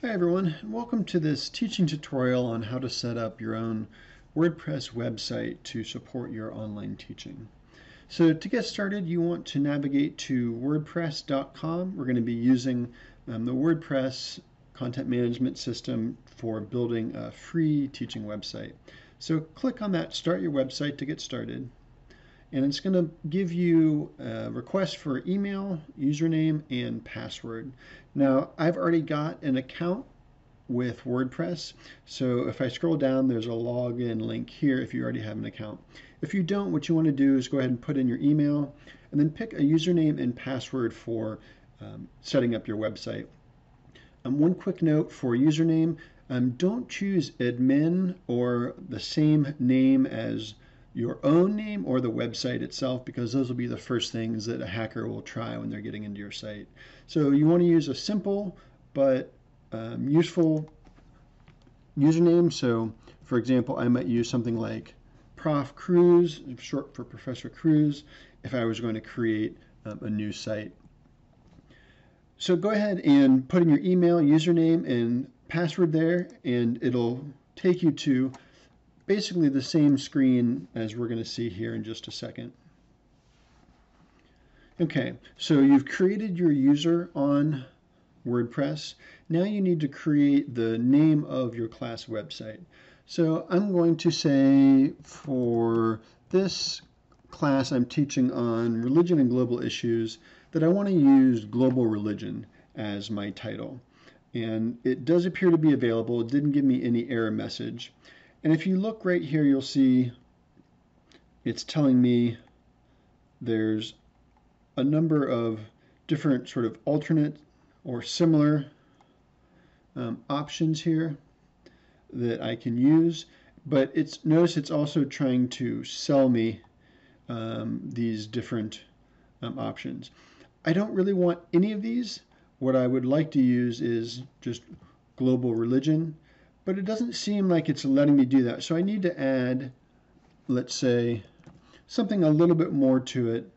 Hi everyone, and welcome to this teaching tutorial on how to set up your own WordPress website to support your online teaching. So to get started, you want to navigate to wordpress.com. We're going to be using um, the WordPress content management system for building a free teaching website. So click on that Start Your Website to get started and it's going to give you a request for email, username, and password. Now, I've already got an account with WordPress, so if I scroll down, there's a login link here if you already have an account. If you don't, what you want to do is go ahead and put in your email and then pick a username and password for um, setting up your website. Um, one quick note for username, um, don't choose admin or the same name as your own name or the website itself because those will be the first things that a hacker will try when they're getting into your site. So you want to use a simple but um, useful username. So for example, I might use something like Prof Cruz, short for Professor Cruz, if I was going to create um, a new site. So go ahead and put in your email, username, and password there, and it'll take you to basically the same screen as we're going to see here in just a second. Okay, so you've created your user on WordPress. Now you need to create the name of your class website. So I'm going to say for this class I'm teaching on religion and global issues that I want to use global religion as my title. And it does appear to be available. It didn't give me any error message. And if you look right here, you'll see it's telling me there's a number of different sort of alternate or similar um, options here that I can use. But it's notice it's also trying to sell me um, these different um, options. I don't really want any of these. What I would like to use is just global religion but it doesn't seem like it's letting me do that. So I need to add, let's say, something a little bit more to it.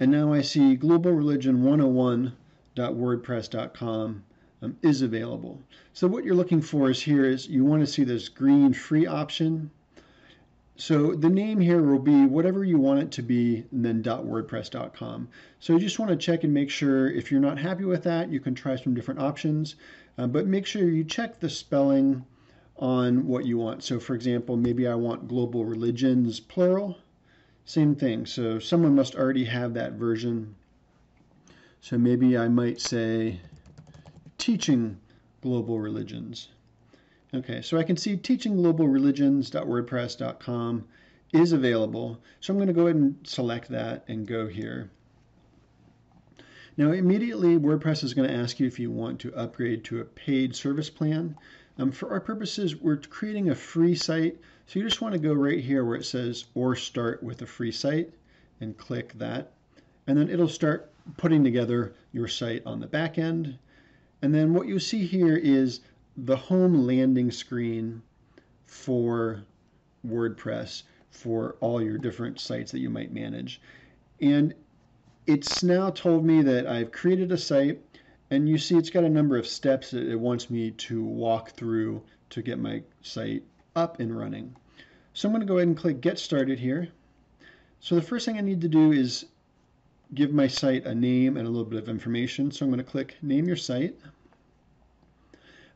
And now I see globalreligion101.wordpress.com um, is available. So what you're looking for is here is you want to see this green free option. So the name here will be whatever you want it to be, and then .wordpress.com. So you just want to check and make sure if you're not happy with that, you can try some different options. Uh, but make sure you check the spelling on what you want. So for example, maybe I want global religions plural. Same thing. So someone must already have that version. So maybe I might say teaching global religions. Okay, so I can see teachingglobalreligions.wordpress.com is available. So I'm going to go ahead and select that and go here. Now immediately WordPress is going to ask you if you want to upgrade to a paid service plan. Um, for our purposes, we're creating a free site. So you just want to go right here where it says or start with a free site and click that. And then it'll start putting together your site on the back end. And then what you see here is the home landing screen for WordPress for all your different sites that you might manage. And it's now told me that I've created a site and you see it's got a number of steps that it wants me to walk through to get my site up and running. So I'm going to go ahead and click get started here. So the first thing I need to do is give my site a name and a little bit of information. So I'm going to click name your site.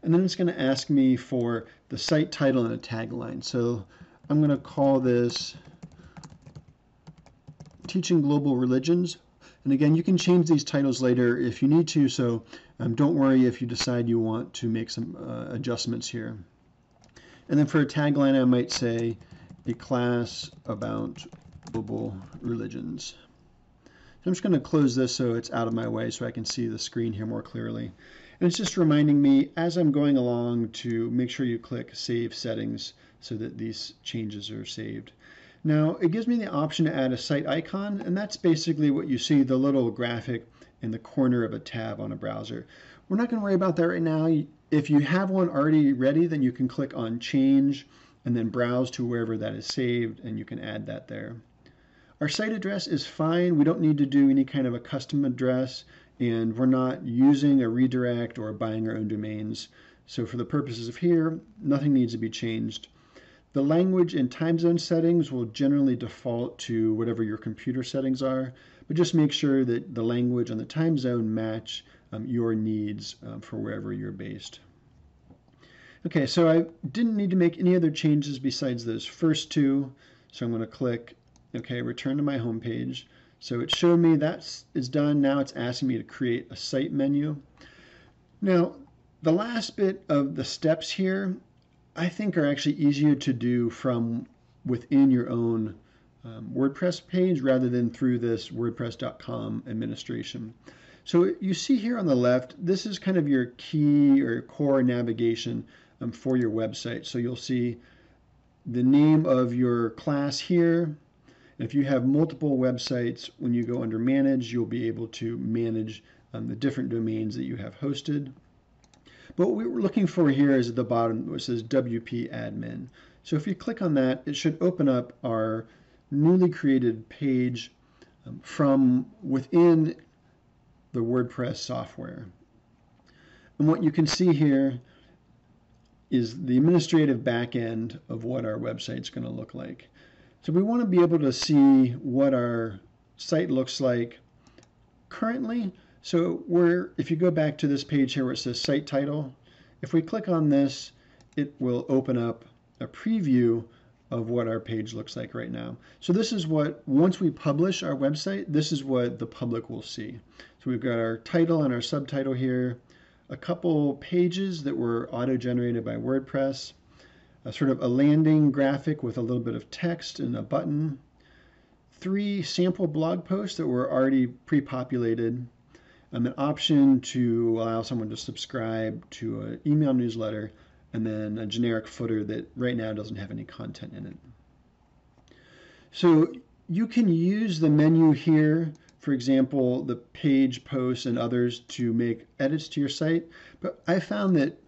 And then it's going to ask me for the site title and a tagline. So I'm going to call this Teaching Global Religions and again, you can change these titles later if you need to, so um, don't worry if you decide you want to make some uh, adjustments here. And then for a tagline, I might say a class about global religions. So I'm just going to close this so it's out of my way so I can see the screen here more clearly. And it's just reminding me as I'm going along to make sure you click Save Settings so that these changes are saved. Now it gives me the option to add a site icon and that's basically what you see the little graphic in the corner of a tab on a browser. We're not going to worry about that right now. If you have one already ready then you can click on change and then browse to wherever that is saved and you can add that there. Our site address is fine. We don't need to do any kind of a custom address. and we're not using a redirect or buying our own domains. So for the purposes of here, nothing needs to be changed. The language and time zone settings will generally default to whatever your computer settings are, but just make sure that the language and the time zone match um, your needs um, for wherever you're based. Okay, so I didn't need to make any other changes besides those first two. So I'm going to click, okay, return to my home page. So it showed me that is done. Now it's asking me to create a site menu. Now, the last bit of the steps here, I think are actually easier to do from within your own um, WordPress page rather than through this WordPress.com administration. So you see here on the left, this is kind of your key or core navigation um, for your website. So you'll see the name of your class here. If you have multiple websites, when you go under manage, you'll be able to manage um, the different domains that you have hosted. But what we're looking for here is at the bottom where it says WP admin. So if you click on that, it should open up our newly created page um, from within the WordPress software. And what you can see here is the administrative back end of what our website's going to look like. So we want to be able to see what our site looks like currently. So we're, if you go back to this page here where it says site title, if we click on this, it will open up a preview of what our page looks like right now. So this is what, once we publish our website, this is what the public will see. So we've got our title and our subtitle here, a couple pages that were auto-generated by WordPress, a sort of a landing graphic with a little bit of text and a button, three sample blog posts that were already pre-populated, um, an option to allow someone to subscribe to an email newsletter, and then a generic footer that right now doesn't have any content in it. So you can use the menu here, for example, the page posts and others to make edits to your site. But I found that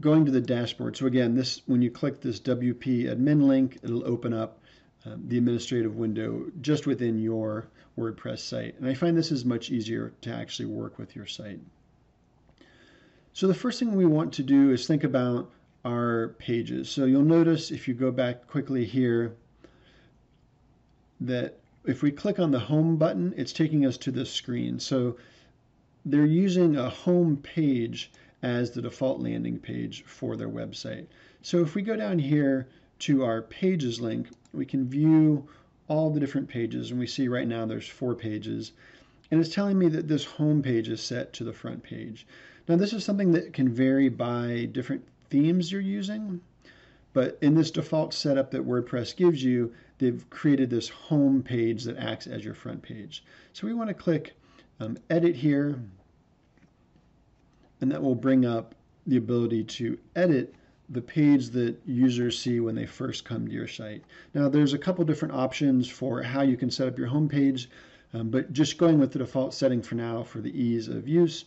going to the dashboard, so again, this when you click this WP admin link, it'll open up um, the administrative window just within your WordPress site. And I find this is much easier to actually work with your site. So the first thing we want to do is think about our pages. So you'll notice if you go back quickly here that if we click on the home button, it's taking us to this screen. So they're using a home page as the default landing page for their website. So if we go down here to our pages link, we can view all the different pages and we see right now there's four pages and it's telling me that this home page is set to the front page. Now this is something that can vary by different themes you're using. But in this default setup that WordPress gives you, they've created this home page that acts as your front page. So we want to click um, edit here, and that will bring up the ability to edit the page that users see when they first come to your site. Now there's a couple different options for how you can set up your home page, um, but just going with the default setting for now for the ease of use,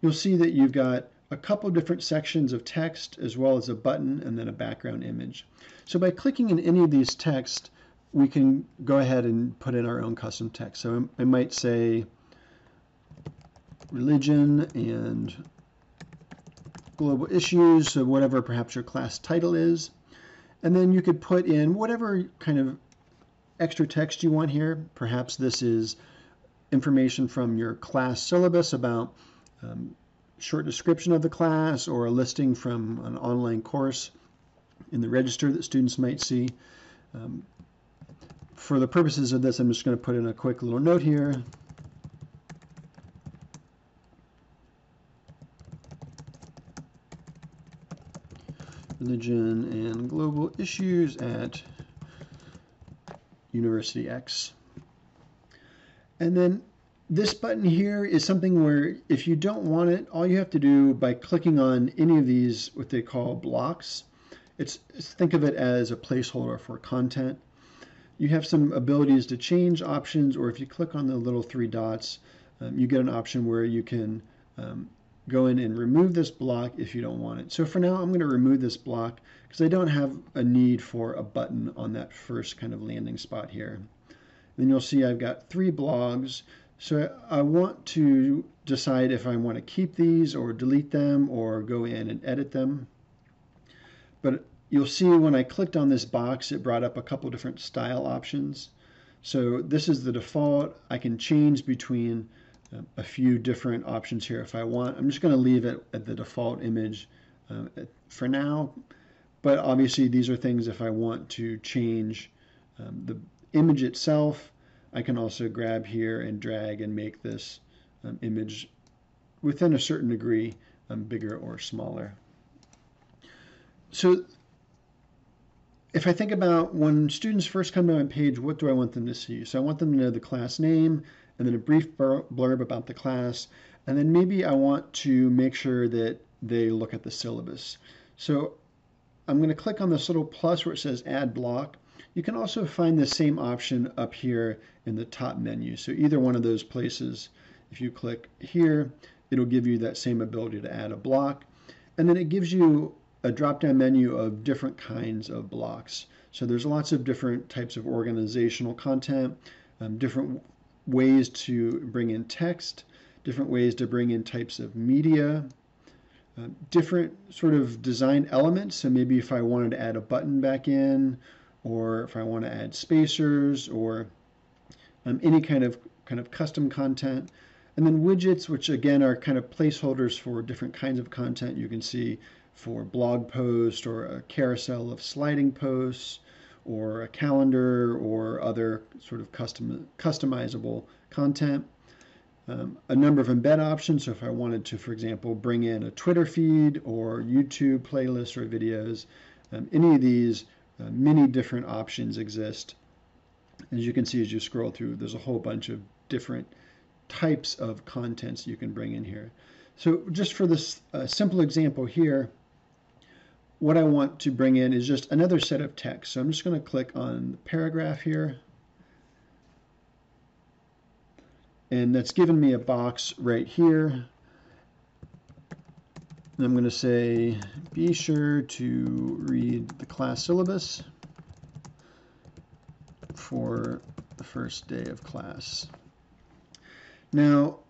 you'll see that you've got a couple different sections of text as well as a button and then a background image. So by clicking in any of these text, we can go ahead and put in our own custom text. So I might say religion and global issues, so whatever perhaps your class title is. And then you could put in whatever kind of extra text you want here. Perhaps this is information from your class syllabus about um, short description of the class or a listing from an online course in the register that students might see. Um, for the purposes of this, I'm just going to put in a quick little note here. Religion and global issues at University X. And then this button here is something where if you don't want it, all you have to do by clicking on any of these, what they call blocks, it's, think of it as a placeholder for content. You have some abilities to change options, or if you click on the little three dots, um, you get an option where you can um, go in and remove this block if you don't want it. So for now, I'm going to remove this block because I don't have a need for a button on that first kind of landing spot here. Then you'll see I've got three blogs. So I want to decide if I want to keep these or delete them or go in and edit them. But you'll see when I clicked on this box, it brought up a couple different style options. So this is the default. I can change between a few different options here if I want. I'm just going to leave it at the default image uh, for now. But obviously these are things if I want to change um, the image itself, I can also grab here and drag and make this um, image within a certain degree um, bigger or smaller. So if I think about when students first come to my page, what do I want them to see? So I want them to know the class name and then a brief blurb about the class. And then maybe I want to make sure that they look at the syllabus. So I'm going to click on this little plus where it says add block. You can also find the same option up here in the top menu. So either one of those places, if you click here, it'll give you that same ability to add a block. And then it gives you a drop-down menu of different kinds of blocks. So there's lots of different types of organizational content, um, different ways to bring in text, different ways to bring in types of media, uh, different sort of design elements. So maybe if I wanted to add a button back in, or if I want to add spacers, or um, any kind of kind of custom content. And then widgets, which again are kind of placeholders for different kinds of content. You can see for blog post or a carousel of sliding posts or a calendar or other sort of custom customizable content. Um, a number of embed options. So if I wanted to, for example, bring in a Twitter feed or YouTube playlists or videos, um, any of these uh, many different options exist. As you can see as you scroll through, there's a whole bunch of different types of contents you can bring in here. So just for this uh, simple example here, what I want to bring in is just another set of text. So I'm just going to click on the paragraph here. And that's given me a box right here. And I'm going to say, be sure to read the class syllabus for the first day of class. Now,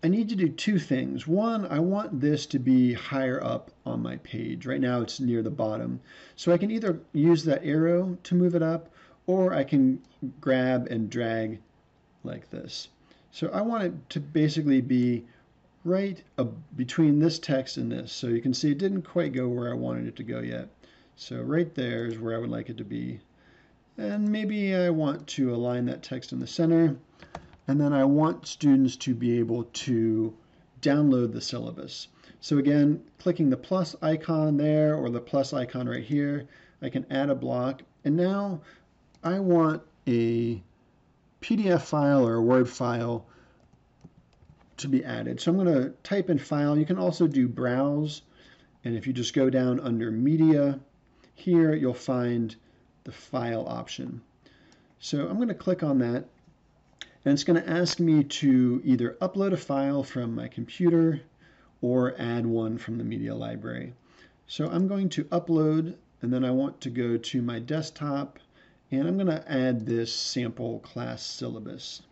I need to do two things. One, I want this to be higher up on my page. Right now it's near the bottom. So I can either use that arrow to move it up or I can grab and drag like this. So I want it to basically be right between this text and this. So you can see it didn't quite go where I wanted it to go yet. So right there is where I would like it to be. And maybe I want to align that text in the center. And then I want students to be able to download the syllabus. So again, clicking the plus icon there or the plus icon right here, I can add a block. And now I want a PDF file or a Word file to be added. So I'm going to type in file. You can also do browse. And if you just go down under media, here you'll find the file option. So I'm going to click on that and it's going to ask me to either upload a file from my computer or add one from the media library. So I'm going to upload and then I want to go to my desktop and I'm going to add this sample class syllabus.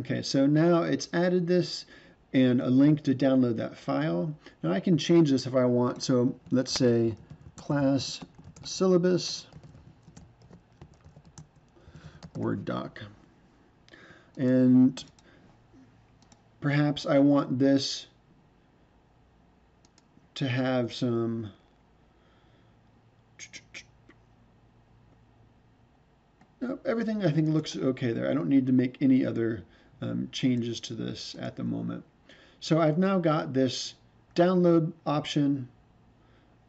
Okay, so now it's added this and a link to download that file. Now I can change this if I want. So let's say class syllabus Word doc. And perhaps I want this to have some everything I think looks okay there. I don't need to make any other um, changes to this at the moment. So I've now got this download option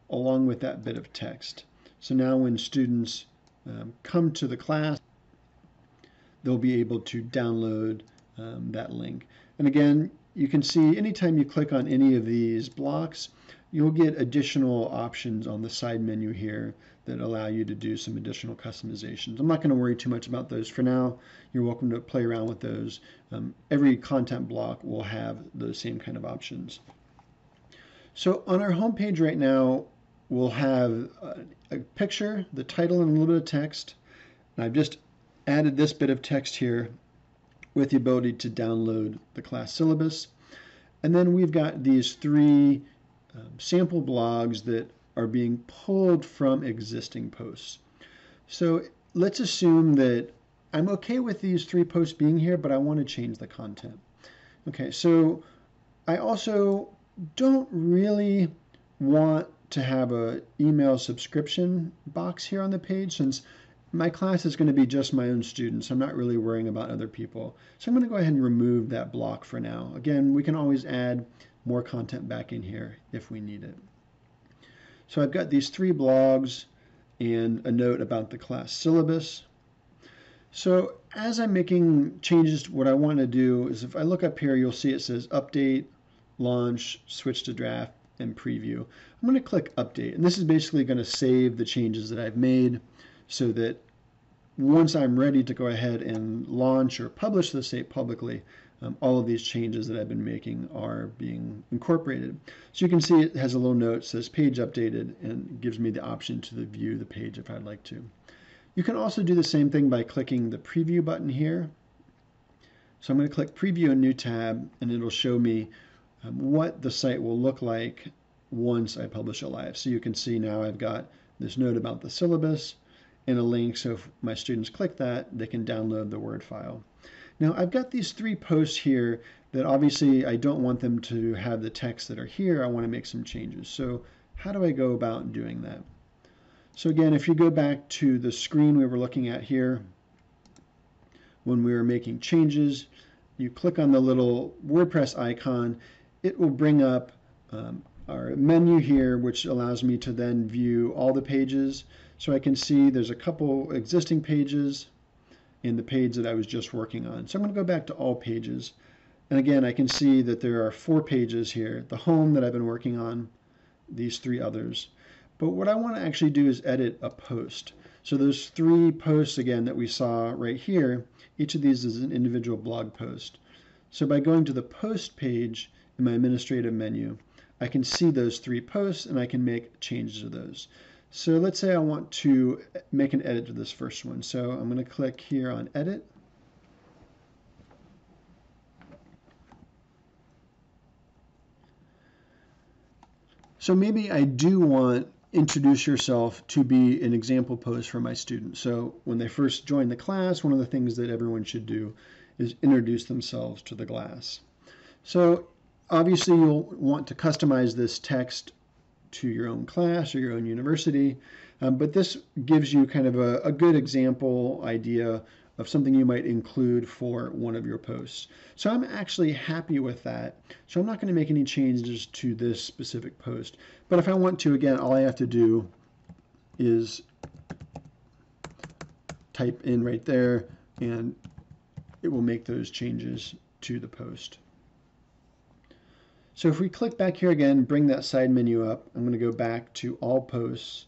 along with that bit of text. So now when students um, come to the class, they'll be able to download um, that link. And again, you can see anytime you click on any of these blocks, you'll get additional options on the side menu here that allow you to do some additional customizations. I'm not going to worry too much about those for now. You're welcome to play around with those. Um, every content block will have those same kind of options. So on our home page right now, we'll have a, a picture, the title, and a little bit of text. And I've just added this bit of text here with the ability to download the class syllabus. And then we've got these three um, sample blogs that are being pulled from existing posts. So let's assume that I'm okay with these three posts being here, but I want to change the content. Okay, so I also don't really want to have a email subscription box here on the page since my class is going to be just my own students. I'm not really worrying about other people. So I'm going to go ahead and remove that block for now. Again, we can always add more content back in here if we need it. So I've got these three blogs and a note about the class syllabus. So as I'm making changes, what I want to do is if I look up here, you'll see it says update, launch, switch to draft, and preview. I'm going to click update, and this is basically going to save the changes that I've made so that once I'm ready to go ahead and launch or publish the state publicly, um, all of these changes that I've been making are being incorporated. So you can see it has a little note says page updated and gives me the option to view the page if I'd like to. You can also do the same thing by clicking the preview button here. So I'm going to click preview a new tab and it'll show me um, what the site will look like once I publish it live. So you can see now I've got this note about the syllabus and a link so if my students click that they can download the Word file. Now I've got these three posts here that obviously I don't want them to have the text that are here. I want to make some changes. So how do I go about doing that? So again, if you go back to the screen we were looking at here, when we were making changes, you click on the little WordPress icon, it will bring up um, our menu here, which allows me to then view all the pages. So I can see there's a couple existing pages in the page that I was just working on. So I'm going to go back to all pages. And again, I can see that there are four pages here. The home that I've been working on, these three others. But what I want to actually do is edit a post. So those three posts again that we saw right here, each of these is an individual blog post. So by going to the post page in my administrative menu, I can see those three posts and I can make changes to those. So let's say I want to make an edit to this first one. So I'm going to click here on edit. So maybe I do want introduce yourself to be an example post for my students. So when they first join the class, one of the things that everyone should do is introduce themselves to the class. So obviously you'll want to customize this text to your own class or your own university. Um, but this gives you kind of a, a good example idea of something you might include for one of your posts. So I'm actually happy with that. So I'm not going to make any changes to this specific post. But if I want to, again, all I have to do is type in right there and it will make those changes to the post. So if we click back here again, bring that side menu up, I'm going to go back to all posts.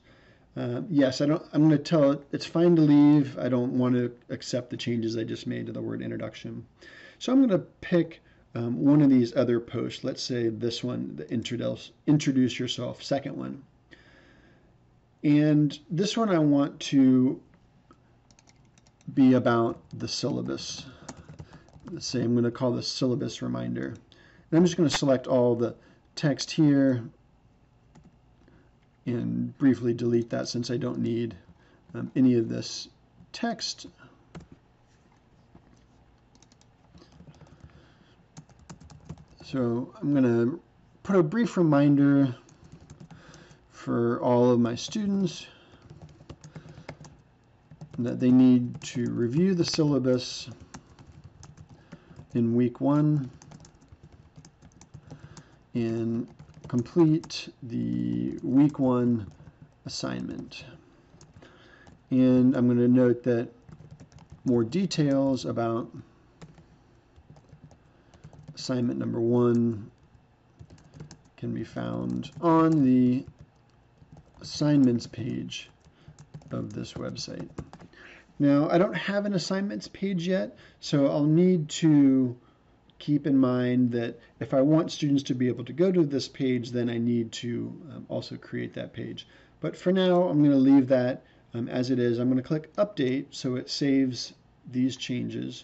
Uh, yes, I don't, I'm going to tell it it's fine to leave. I don't want to accept the changes I just made to the word introduction. So I'm going to pick um, one of these other posts. Let's say this one, the introduce, introduce yourself, second one. And this one I want to be about the syllabus. Let's say I'm going to call this syllabus reminder. And I'm just going to select all the text here and briefly delete that since I don't need um, any of this text. So I'm going to put a brief reminder for all of my students that they need to review the syllabus in week one and complete the week one assignment. And I'm going to note that more details about assignment number one can be found on the assignments page of this website. Now, I don't have an assignments page yet, so I'll need to keep in mind that if I want students to be able to go to this page, then I need to um, also create that page. But for now, I'm going to leave that um, as it is. I'm going to click Update so it saves these changes.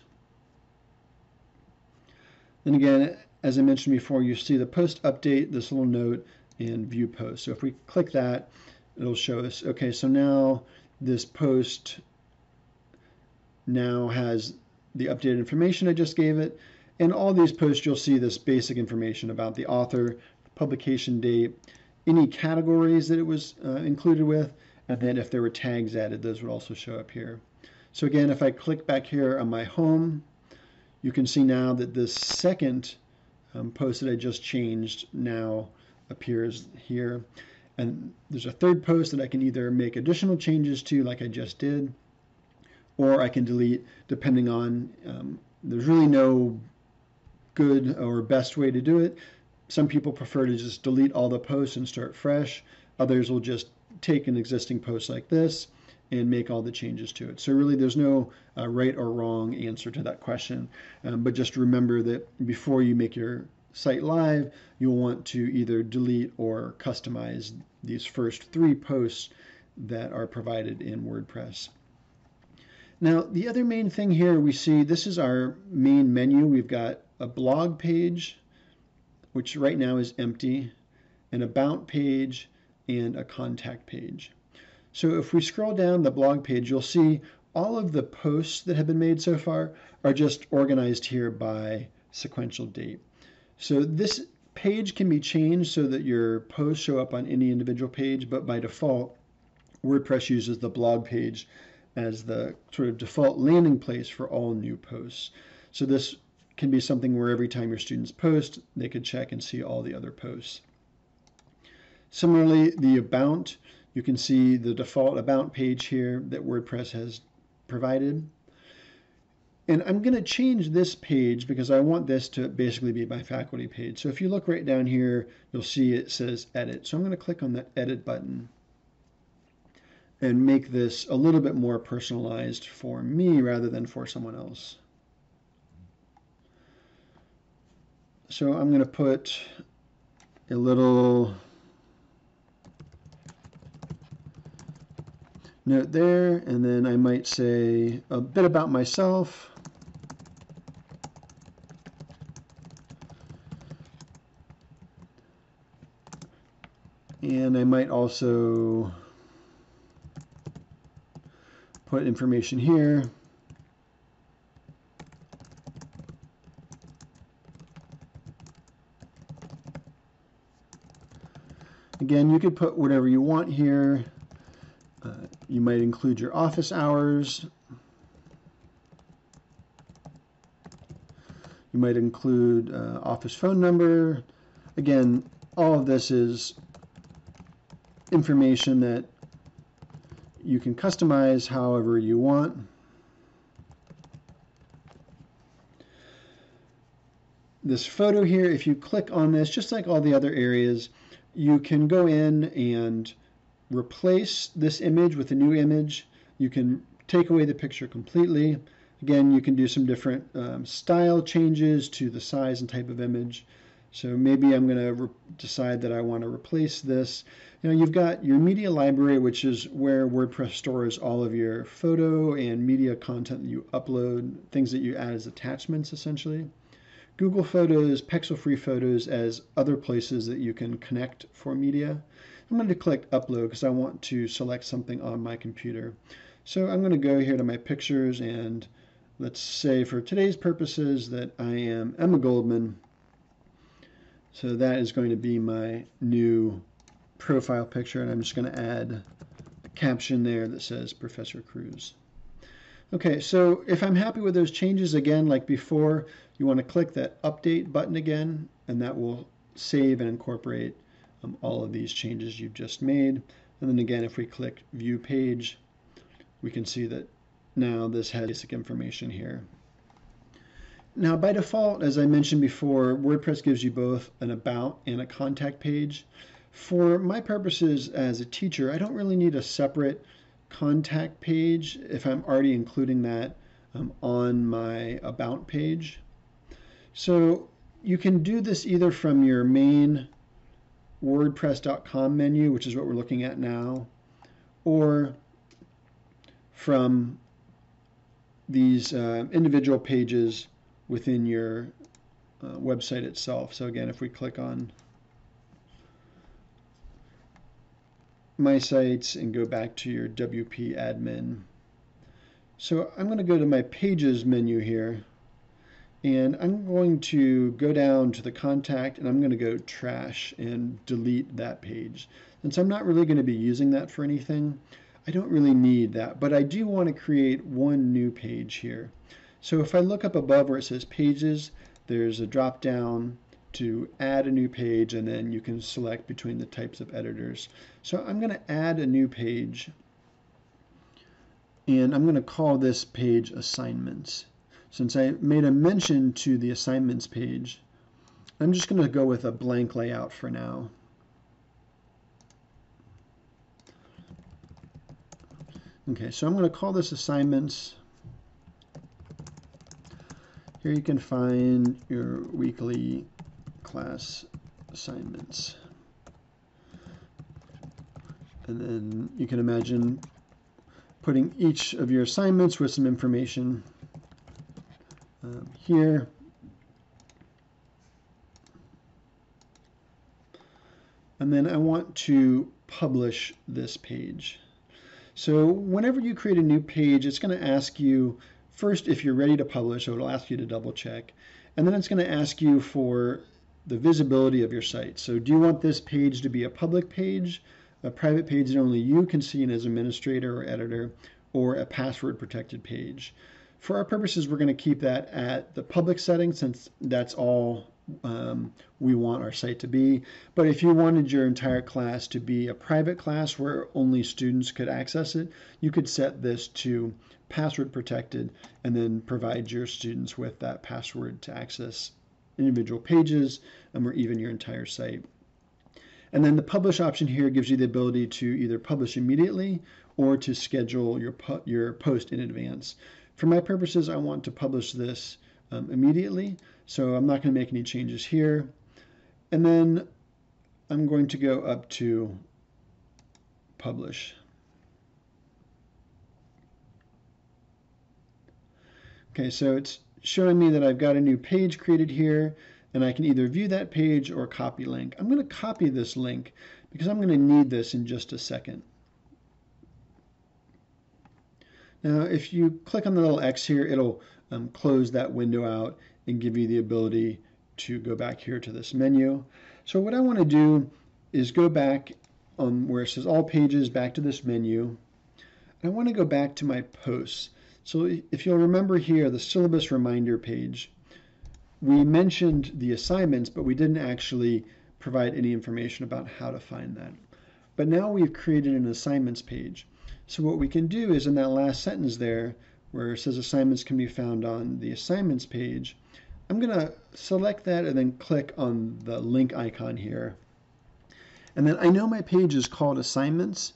And again, as I mentioned before, you see the post update, this little note, and view post. So if we click that, it'll show us, okay, so now this post now has the updated information I just gave it. And all these posts, you'll see this basic information about the author, publication date, any categories that it was uh, included with, and then if there were tags added, those would also show up here. So again, if I click back here on my home, you can see now that this second um, post that I just changed now appears here. And there's a third post that I can either make additional changes to like I just did, or I can delete depending on, um, there's really no good or best way to do it. Some people prefer to just delete all the posts and start fresh. Others will just take an existing post like this and make all the changes to it. So really there's no uh, right or wrong answer to that question. Um, but just remember that before you make your site live, you'll want to either delete or customize these first three posts that are provided in WordPress. Now, the other main thing here we see, this is our main menu. We've got a blog page, which right now is empty, an about page, and a contact page. So if we scroll down the blog page, you'll see all of the posts that have been made so far are just organized here by sequential date. So this page can be changed so that your posts show up on any individual page, but by default, WordPress uses the blog page as the sort of default landing place for all new posts. So this can be something where every time your students post, they could check and see all the other posts. Similarly, the About, you can see the default About page here that WordPress has provided. And I'm going to change this page because I want this to basically be my faculty page. So if you look right down here, you'll see it says edit. So I'm going to click on that edit button and make this a little bit more personalized for me rather than for someone else. So I'm going to put a little note there, and then I might say a bit about myself. And I might also put information here. Again, you could put whatever you want here. Uh, you might include your office hours. You might include uh, office phone number. Again, all of this is information that you can customize however you want. This photo here, if you click on this, just like all the other areas, you can go in and replace this image with a new image. You can take away the picture completely. Again, you can do some different um, style changes to the size and type of image. So maybe I'm going to decide that I want to replace this. You know, you've got your media library, which is where WordPress stores all of your photo and media content that you upload, things that you add as attachments, essentially. Google Photos, Pexels Free Photos as other places that you can connect for media. I'm going to click Upload because I want to select something on my computer. So I'm going to go here to my pictures and let's say for today's purposes that I am Emma Goldman so that is going to be my new profile picture, and I'm just going to add a caption there that says Professor Cruz. Okay, so if I'm happy with those changes again, like before, you want to click that Update button again, and that will save and incorporate um, all of these changes you've just made. And then again, if we click View Page, we can see that now this has basic information here. Now, by default, as I mentioned before, WordPress gives you both an about and a contact page. For my purposes as a teacher, I don't really need a separate contact page if I'm already including that um, on my about page. So you can do this either from your main WordPress.com menu, which is what we're looking at now, or from these uh, individual pages within your uh, website itself. So again, if we click on my sites and go back to your WP admin. So I'm going to go to my pages menu here and I'm going to go down to the contact and I'm going to go trash and delete that page. And since I'm not really going to be using that for anything, I don't really need that, but I do want to create one new page here. So if I look up above where it says pages, there's a drop down to add a new page and then you can select between the types of editors. So I'm going to add a new page and I'm going to call this page assignments. Since I made a mention to the assignments page, I'm just going to go with a blank layout for now. Okay, so I'm going to call this assignments. Here you can find your weekly class assignments. And then you can imagine putting each of your assignments with some information um, here. And then I want to publish this page. So whenever you create a new page, it's going to ask you first if you're ready to publish, so it'll ask you to double check. And then it's going to ask you for the visibility of your site. So do you want this page to be a public page, a private page that only you can see in as administrator or editor, or a password protected page? For our purposes, we're going to keep that at the public setting since that's all um, we want our site to be. But if you wanted your entire class to be a private class where only students could access it, you could set this to password protected and then provide your students with that password to access individual pages um, or even your entire site. And then the publish option here gives you the ability to either publish immediately or to schedule your, your post in advance. For my purposes, I want to publish this um, immediately, so I'm not going to make any changes here. And then I'm going to go up to publish. Okay, so it's showing me that I've got a new page created here, and I can either view that page or copy link. I'm going to copy this link because I'm going to need this in just a second. Now, if you click on the little X here, it'll um, close that window out and give you the ability to go back here to this menu. So what I want to do is go back on where it says all pages back to this menu. And I want to go back to my posts. So if you'll remember here, the syllabus reminder page, we mentioned the assignments, but we didn't actually provide any information about how to find that. But now we've created an assignments page. So what we can do is in that last sentence there, where it says assignments can be found on the assignments page, I'm going to select that and then click on the link icon here. And then I know my page is called assignments,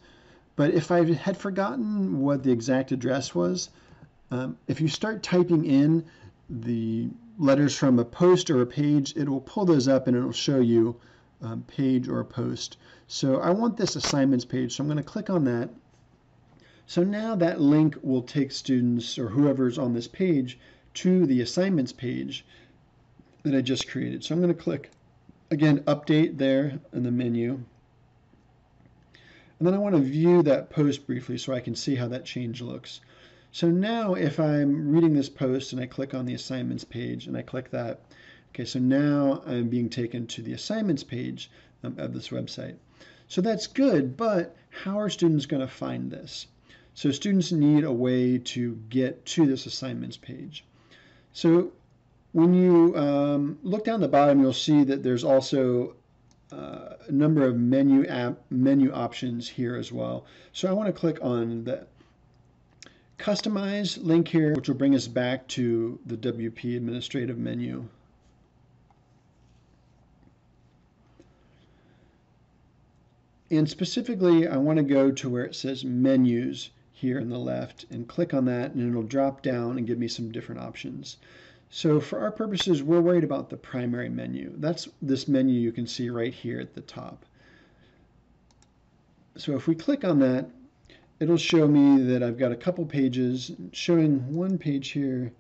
but if I had forgotten what the exact address was, um, if you start typing in the letters from a post or a page, it will pull those up and it'll show you um, page or post. So I want this assignments page, so I'm going to click on that. So now that link will take students or whoever's on this page to the assignments page that I just created. So I'm going to click, again, update there in the menu. And then I want to view that post briefly so I can see how that change looks. So now if I'm reading this post and I click on the assignments page and I click that, okay, so now I'm being taken to the assignments page um, of this website. So that's good, but how are students going to find this? So students need a way to get to this assignments page. So when you um, look down the bottom, you'll see that there's also uh, a number of menu app menu options here as well. So I want to click on the customize link here, which will bring us back to the WP administrative menu. And specifically, I want to go to where it says menus here in the left and click on that and it'll drop down and give me some different options. So for our purposes, we're worried about the primary menu. That's this menu you can see right here at the top. So if we click on that, it'll show me that I've got a couple pages showing one page here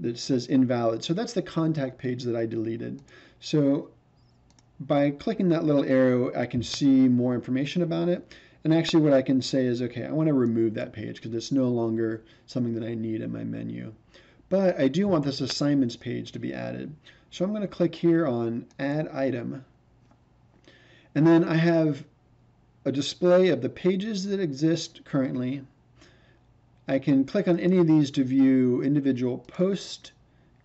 that says invalid. So that's the contact page that I deleted. So by clicking that little arrow, I can see more information about it. And actually what I can say is, okay, I want to remove that page because it's no longer something that I need in my menu. But I do want this assignments page to be added. So I'm going to click here on add item. And then I have a display of the pages that exist currently. I can click on any of these to view individual posts,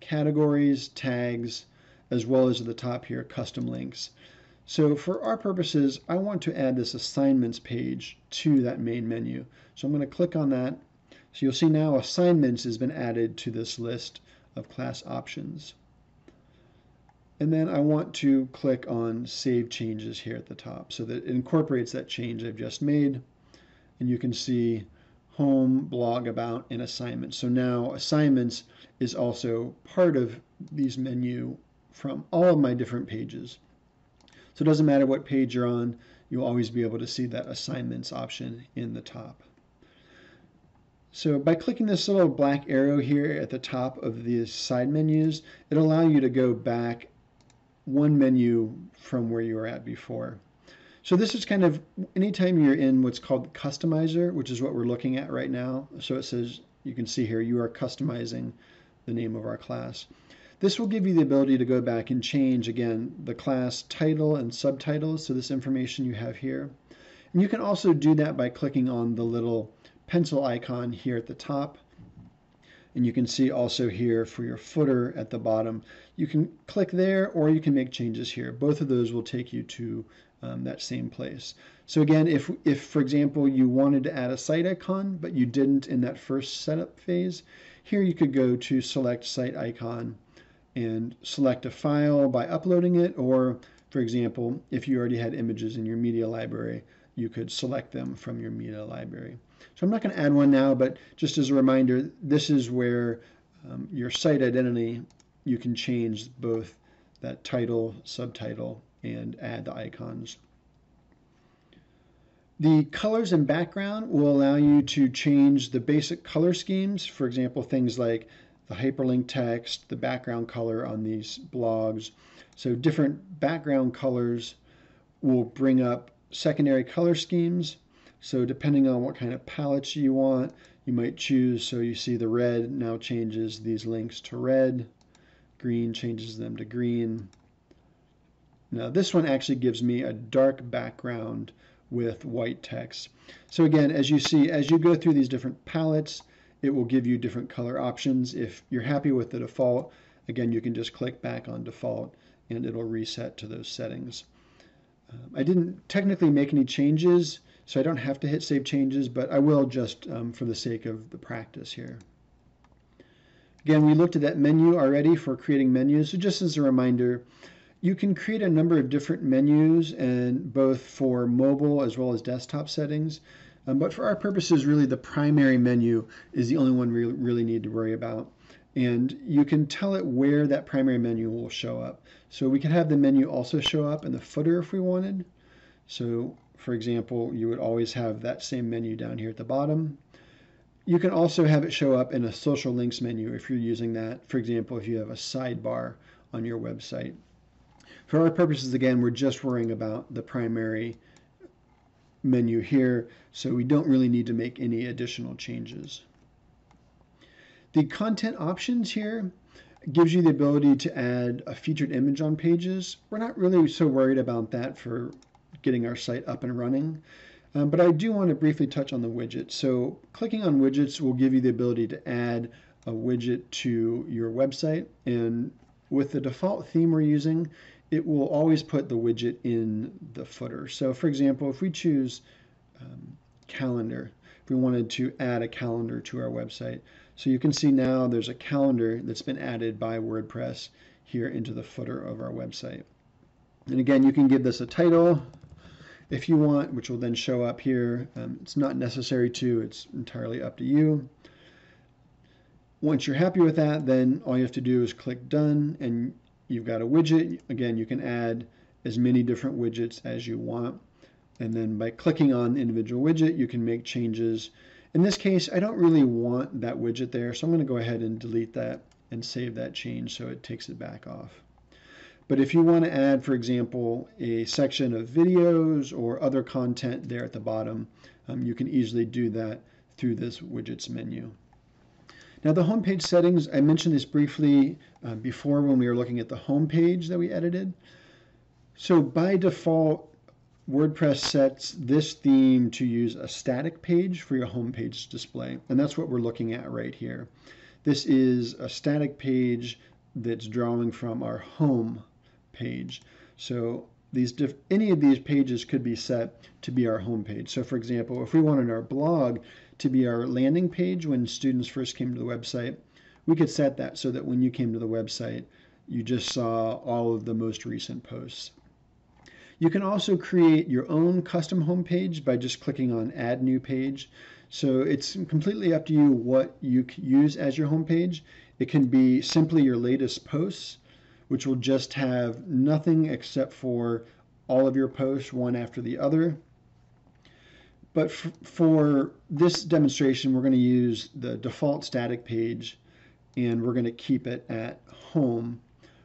categories, tags, as well as at the top here, custom links. So for our purposes, I want to add this assignments page to that main menu. So I'm going to click on that. So you'll see now assignments has been added to this list of class options. And then I want to click on Save Changes here at the top so that it incorporates that change I've just made. And you can see Home, Blog, About, and Assignments. So now Assignments is also part of these menu from all of my different pages. So it doesn't matter what page you're on, you'll always be able to see that assignments option in the top. So by clicking this little black arrow here at the top of these side menus, it'll allow you to go back one menu from where you were at before. So this is kind of anytime you're in what's called the customizer, which is what we're looking at right now. So it says, you can see here, you are customizing the name of our class. This will give you the ability to go back and change, again, the class title and subtitles, so this information you have here. And you can also do that by clicking on the little pencil icon here at the top. And you can see also here for your footer at the bottom, you can click there or you can make changes here. Both of those will take you to um, that same place. So again, if, if for example, you wanted to add a site icon, but you didn't in that first setup phase, here you could go to select site icon and select a file by uploading it, or for example, if you already had images in your media library, you could select them from your media library. So I'm not going to add one now, but just as a reminder, this is where um, your site identity, you can change both that title, subtitle, and add the icons. The colors and background will allow you to change the basic color schemes. For example, things like the hyperlink text, the background color on these blogs. So different background colors will bring up secondary color schemes. So depending on what kind of palettes you want, you might choose, so you see the red now changes these links to red, green changes them to green. Now this one actually gives me a dark background with white text. So again, as you see, as you go through these different palettes, it will give you different color options. If you're happy with the default, again, you can just click back on default and it'll reset to those settings. Um, I didn't technically make any changes, so I don't have to hit save changes, but I will just um, for the sake of the practice here. Again, we looked at that menu already for creating menus. So just as a reminder, you can create a number of different menus and both for mobile as well as desktop settings. Um, but for our purposes, really the primary menu is the only one we really need to worry about. And you can tell it where that primary menu will show up. So we could have the menu also show up in the footer if we wanted. So for example, you would always have that same menu down here at the bottom. You can also have it show up in a social links menu if you're using that. For example, if you have a sidebar on your website. For our purposes, again, we're just worrying about the primary menu here, so we don't really need to make any additional changes. The content options here gives you the ability to add a featured image on pages. We're not really so worried about that for getting our site up and running. Um, but I do want to briefly touch on the widgets. So clicking on widgets will give you the ability to add a widget to your website. And with the default theme we're using, it will always put the widget in the footer. So for example, if we choose um, calendar, if we wanted to add a calendar to our website, so you can see now there's a calendar that's been added by WordPress here into the footer of our website. And again, you can give this a title if you want, which will then show up here. Um, it's not necessary to, it's entirely up to you. Once you're happy with that, then all you have to do is click done and You've got a widget. Again, you can add as many different widgets as you want. And then by clicking on the individual widget, you can make changes. In this case, I don't really want that widget there, so I'm going to go ahead and delete that and save that change so it takes it back off. But if you want to add, for example, a section of videos or other content there at the bottom, um, you can easily do that through this widgets menu. Now the homepage settings, I mentioned this briefly uh, before when we were looking at the homepage that we edited. So by default, WordPress sets this theme to use a static page for your homepage display. And that's what we're looking at right here. This is a static page that's drawing from our home page. So these any of these pages could be set to be our home page. So for example, if we wanted our blog to be our landing page when students first came to the website, we could set that so that when you came to the website, you just saw all of the most recent posts. You can also create your own custom homepage by just clicking on Add New Page. So it's completely up to you what you use as your homepage. It can be simply your latest posts, which will just have nothing except for all of your posts one after the other. But for this demonstration, we're going to use the default static page and we're going to keep it at home,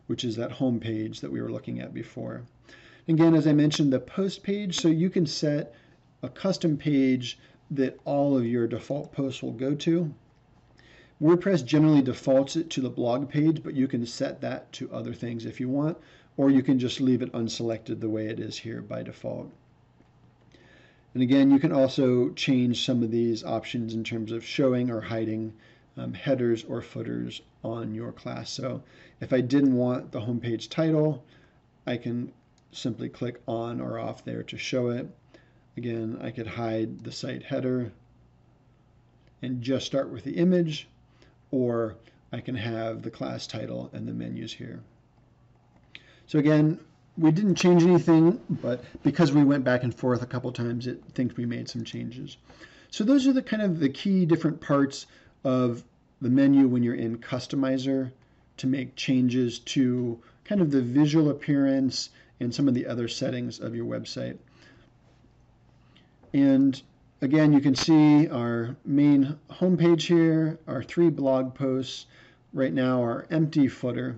which is that home page that we were looking at before. Again, as I mentioned, the post page, so you can set a custom page that all of your default posts will go to. WordPress generally defaults it to the blog page, but you can set that to other things if you want, or you can just leave it unselected the way it is here by default. And again, you can also change some of these options in terms of showing or hiding um, headers or footers on your class. So if I didn't want the homepage title, I can simply click on or off there to show it. Again, I could hide the site header and just start with the image or I can have the class title and the menus here. So again, we didn't change anything, but because we went back and forth a couple times, it thinks we made some changes. So those are the kind of the key different parts of the menu when you're in Customizer to make changes to kind of the visual appearance and some of the other settings of your website. And Again, you can see our main homepage here, our three blog posts, right now our empty footer.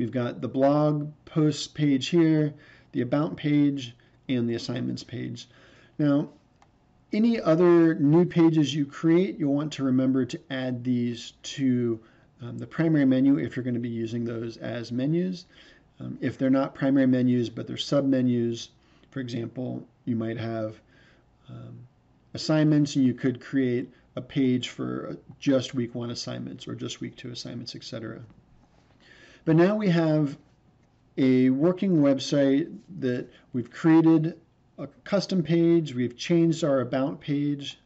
We've got the blog posts page here, the about page, and the assignments page. Now, any other new pages you create, you'll want to remember to add these to um, the primary menu if you're going to be using those as menus. Um, if they're not primary menus, but they're sub-menus, for example, you might have um, assignments, and you could create a page for just week one assignments or just week two assignments, etc. But now we have a working website that we've created a custom page, we've changed our about page,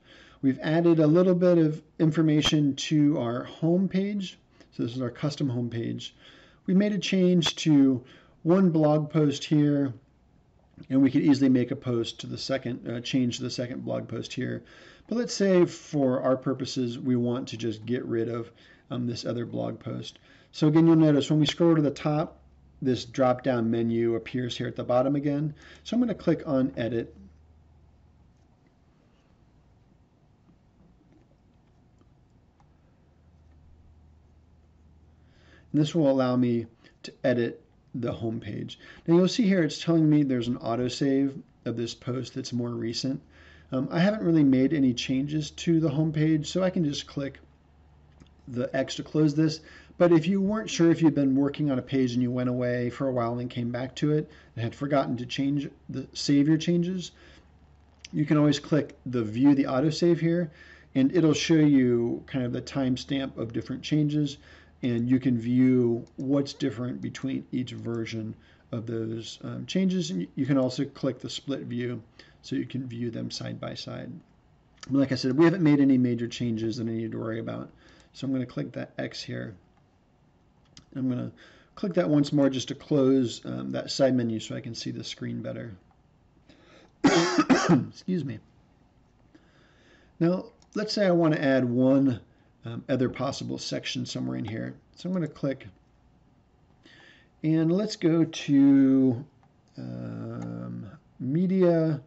we've added a little bit of information to our home page. So this is our custom home page. We made a change to one blog post here, and we could easily make a post to the second, uh, change the second blog post here. But let's say for our purposes, we want to just get rid of um, this other blog post. So again, you'll notice when we scroll to the top, this drop down menu appears here at the bottom again. So I'm going to click on edit. And this will allow me to edit the home page. Now you'll see here it's telling me there's an autosave of this post that's more recent. Um, I haven't really made any changes to the home page, so I can just click the X to close this. But if you weren't sure if you'd been working on a page and you went away for a while and came back to it and had forgotten to change the save your changes, you can always click the view the autosave here and it'll show you kind of the timestamp of different changes and you can view what's different between each version of those um, changes. And you can also click the split view so you can view them side by side. Like I said, we haven't made any major changes that I need to worry about. So I'm going to click that X here. I'm going to click that once more just to close um, that side menu so I can see the screen better. Excuse me. Now, let's say I want to add one um, other possible section somewhere in here. So I'm going to click and let's go to um, media.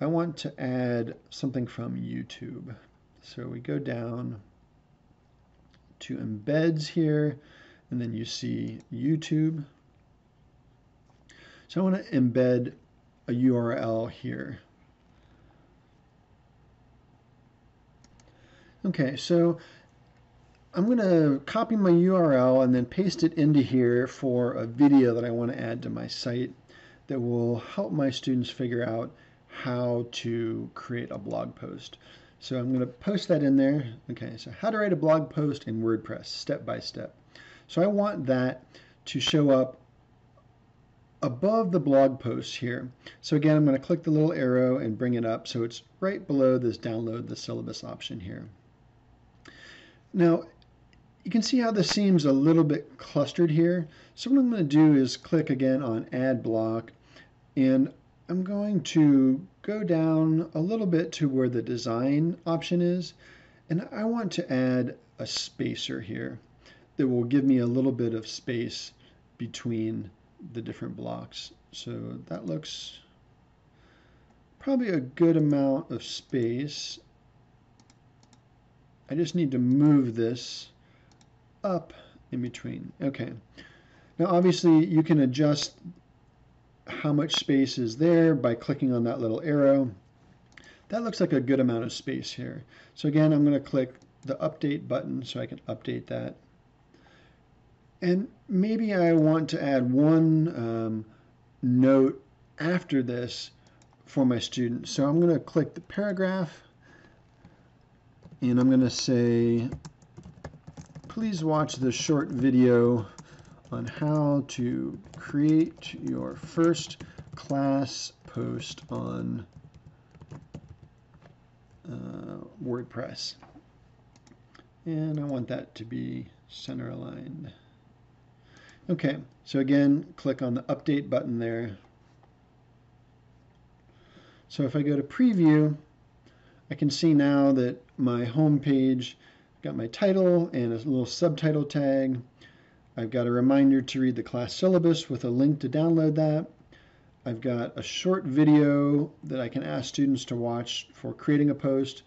I want to add something from YouTube. So we go down to embeds here, and then you see YouTube. So I want to embed a URL here. Okay, so I'm going to copy my URL and then paste it into here for a video that I want to add to my site that will help my students figure out how to create a blog post. So I'm going to post that in there. Okay, so how to write a blog post in WordPress, step by step. So I want that to show up above the blog post here. So again, I'm going to click the little arrow and bring it up so it's right below this download the syllabus option here. Now, you can see how this seems a little bit clustered here. So what I'm going to do is click again on add block and I'm going to go down a little bit to where the design option is and I want to add a spacer here that will give me a little bit of space between the different blocks. So that looks probably a good amount of space. I just need to move this up in between. Okay. Now obviously you can adjust how much space is there by clicking on that little arrow. That looks like a good amount of space here. So again, I'm going to click the update button so I can update that. And maybe I want to add one um, note after this for my students. So I'm going to click the paragraph and I'm going to say please watch this short video on how to create your first class post on uh, WordPress. And I want that to be center aligned. Okay, so again, click on the update button there. So if I go to preview, I can see now that my home page got my title and a little subtitle tag. I've got a reminder to read the class syllabus with a link to download that. I've got a short video that I can ask students to watch for creating a post.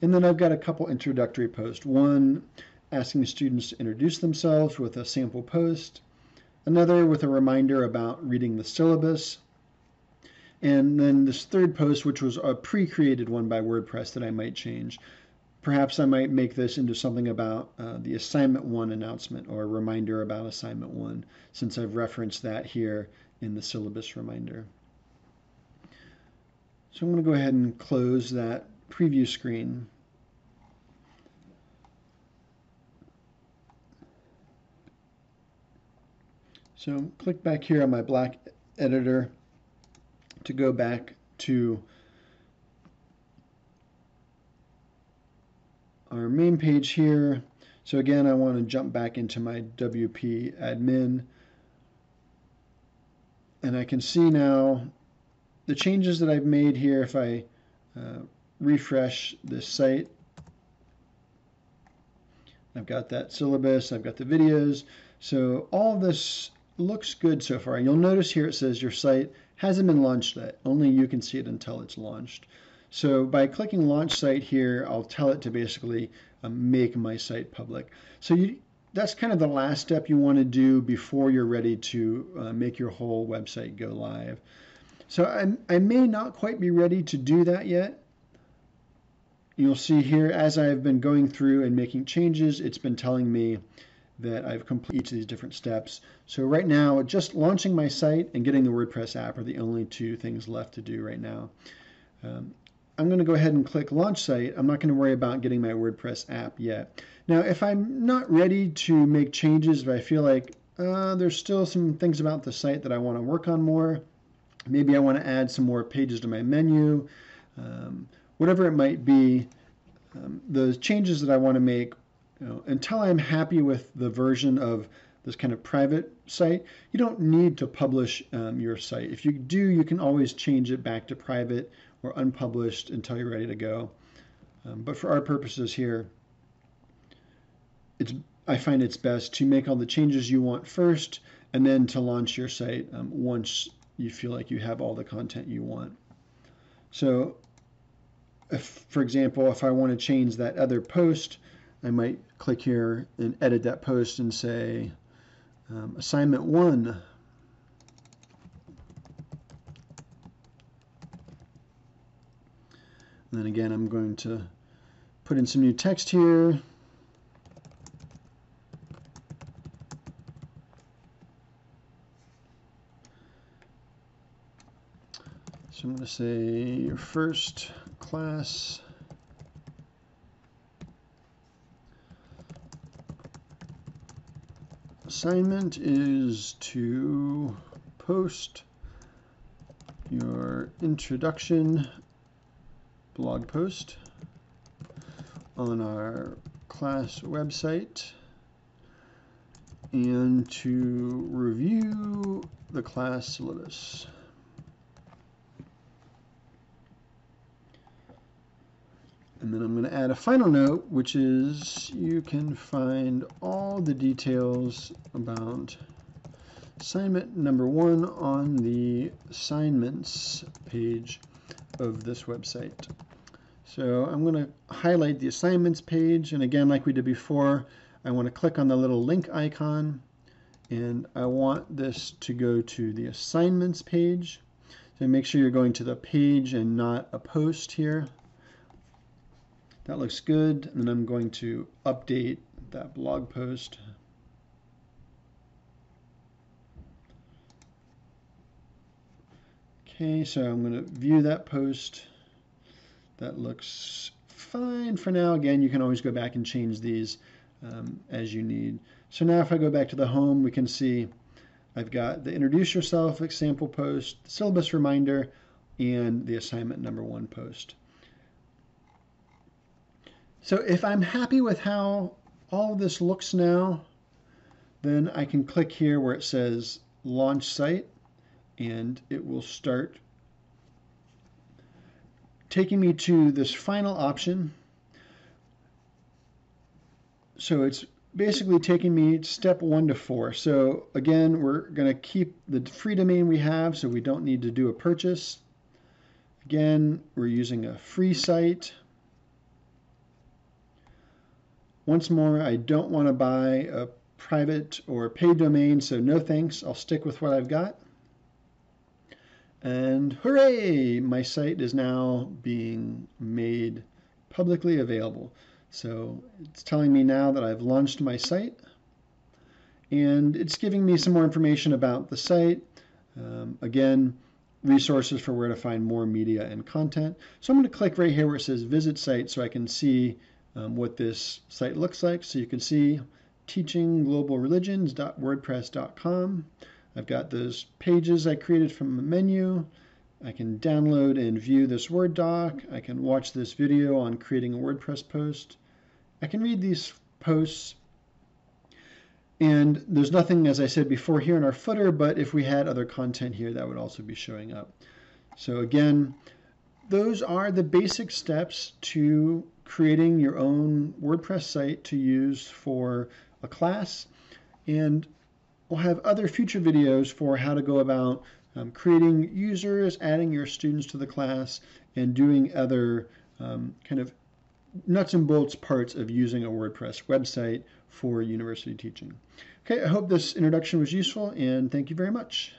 And then I've got a couple introductory posts. One asking students to introduce themselves with a sample post. Another with a reminder about reading the syllabus. And then this third post, which was a pre-created one by WordPress that I might change. Perhaps I might make this into something about uh, the assignment one announcement or a reminder about assignment one, since I've referenced that here in the syllabus reminder. So I'm going to go ahead and close that preview screen. So click back here on my black editor to go back to our main page here. So again, I want to jump back into my WP admin. And I can see now the changes that I've made here if I uh, refresh this site. I've got that syllabus, I've got the videos. So all this looks good so far. You'll notice here it says your site hasn't been launched yet. Only you can see it until it's launched. So by clicking launch site here, I'll tell it to basically um, make my site public. So you, that's kind of the last step you want to do before you're ready to uh, make your whole website go live. So I, I may not quite be ready to do that yet. You'll see here as I've been going through and making changes, it's been telling me that I've completed each of these different steps. So right now, just launching my site and getting the WordPress app are the only two things left to do right now. Um, I'm going to go ahead and click launch site. I'm not going to worry about getting my WordPress app yet. Now, if I'm not ready to make changes, if I feel like uh, there's still some things about the site that I want to work on more, maybe I want to add some more pages to my menu, um, whatever it might be, um, the changes that I want to make, you know, until I'm happy with the version of this kind of private site, you don't need to publish um, your site. If you do, you can always change it back to private or unpublished until you're ready to go. Um, but for our purposes here, it's I find it's best to make all the changes you want first and then to launch your site um, once you feel like you have all the content you want. So if, for example, if I want to change that other post I might click here and edit that post and say um, assignment one. And then again, I'm going to put in some new text here. So I'm going to say your first class assignment is to post your introduction blog post on our class website and to review the class syllabus. And then I'm going to add a final note, which is you can find all the details about assignment number one on the assignments page of this website. So I'm going to highlight the assignments page. And again, like we did before, I want to click on the little link icon. And I want this to go to the assignments page. So make sure you're going to the page and not a post here. That looks good. And then I'm going to update that blog post. Okay, so I'm going to view that post. That looks fine for now. Again, you can always go back and change these um, as you need. So now if I go back to the home, we can see I've got the introduce yourself example post, syllabus reminder, and the assignment number one post. So if I'm happy with how all of this looks now, then I can click here where it says launch site and it will start taking me to this final option. So it's basically taking me step one to four. So again, we're going to keep the free domain we have so we don't need to do a purchase. Again, we're using a free site. Once more, I don't want to buy a private or paid domain, so no thanks. I'll stick with what I've got. And hooray, my site is now being made publicly available. So it's telling me now that I've launched my site and it's giving me some more information about the site. Um, again, resources for where to find more media and content. So I'm going to click right here where it says visit site so I can see um, what this site looks like. So you can see teachingglobalreligions.wordpress.com. I've got those pages I created from the menu. I can download and view this Word doc. I can watch this video on creating a WordPress post. I can read these posts. And there's nothing, as I said before, here in our footer, but if we had other content here, that would also be showing up. So again, those are the basic steps to creating your own WordPress site to use for a class. And We'll have other future videos for how to go about um, creating users, adding your students to the class, and doing other um, kind of nuts and bolts parts of using a WordPress website for university teaching. Okay, I hope this introduction was useful, and thank you very much.